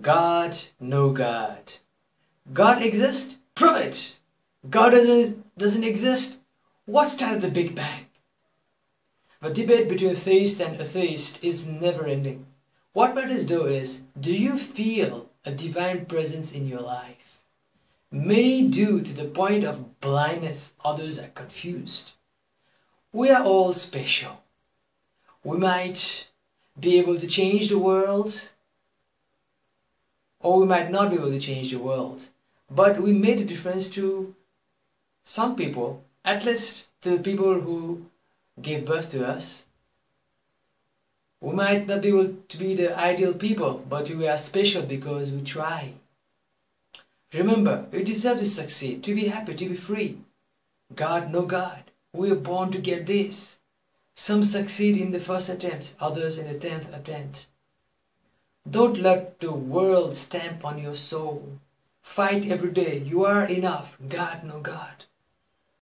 God, no God. God exists? Prove it. God doesn't, doesn't exist? What started the Big Bang? The debate between theist and atheist is never ending. What matters though is, do you feel a divine presence in your life? Many do to the point of blindness, others are confused. We are all special. We might be able to change the world, or we might not be able to change the world. But we made a difference to some people, at least to the people who gave birth to us. We might not be able to be the ideal people, but we are special because we try. Remember, you deserve to succeed, to be happy, to be free. God, no God. We are born to get this. Some succeed in the first attempt, others in the tenth attempt. Don't let the world stamp on your soul. Fight every day. You are enough. God, no God.